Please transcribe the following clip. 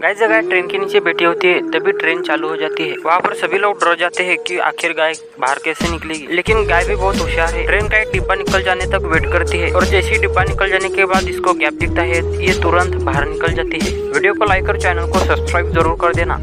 गाय जगह ट्रेन के नीचे बैठी होती है, तभी ट्रेन चालू हो जाती है। वहाँ पर सभी लोग डर जाते हैं कि आखिर गाय बाहर कैसे निकलेगी। लेकिन गाय भी बहुत होशियार है। ट्रेन का एक डिब्बा निकल जाने तक वेट करती है और जैसे ही डिब्बा निकल जाने के बाद इसको गैप दिखता है, ये तुरंत बाहर निकल जाती है। वीडियो को लाइक और चैनल को सब्सक्राइब ज़रूर कर देना।